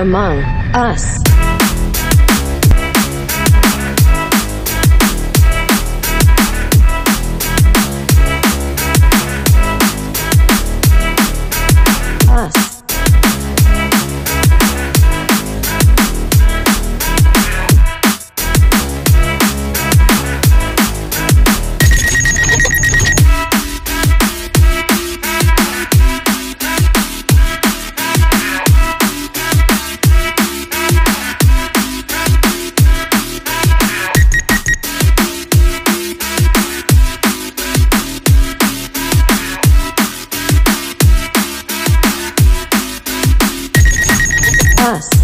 among us. us.